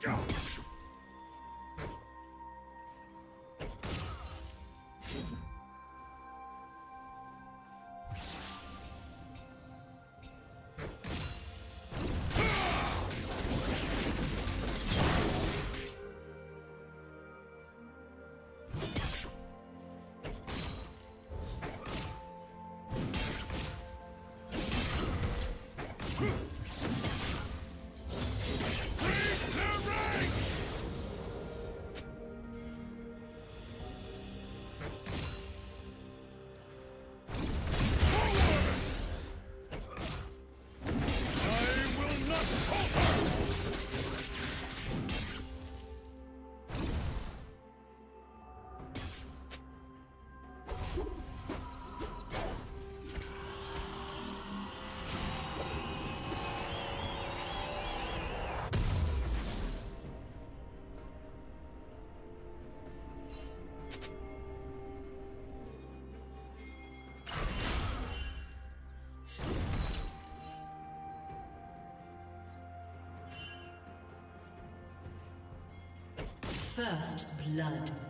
Jump! First blood.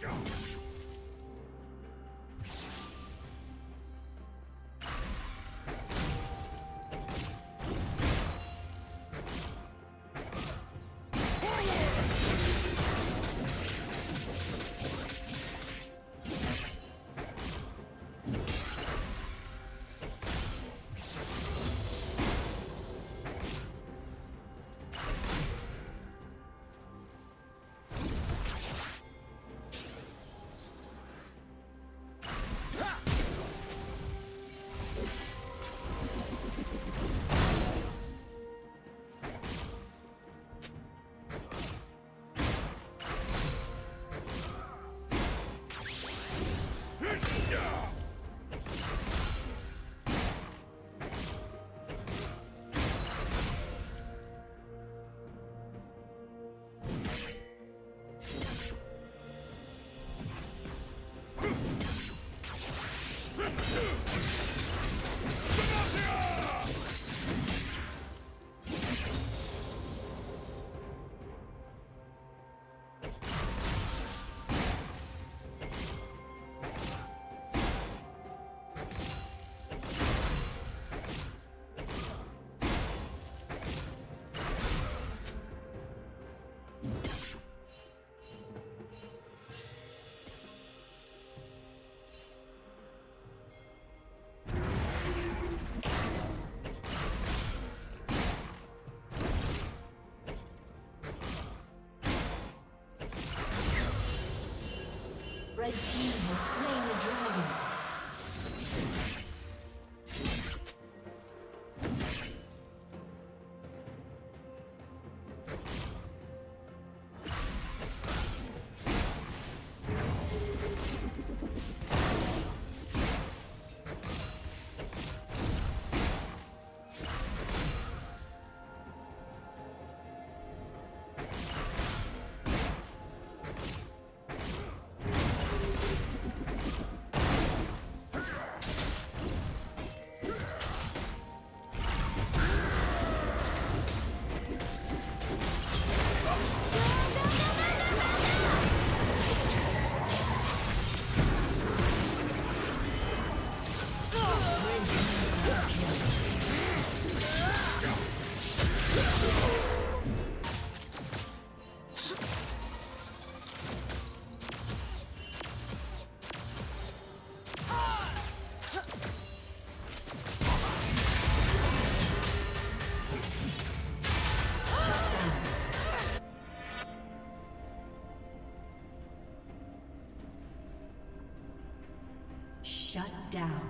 Don't. Shut down.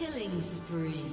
Killing spree.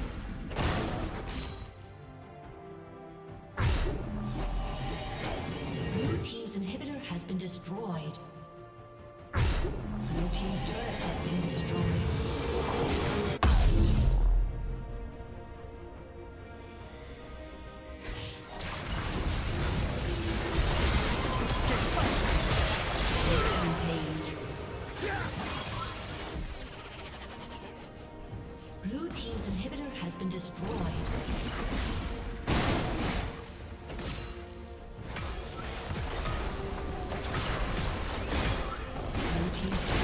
Thank you.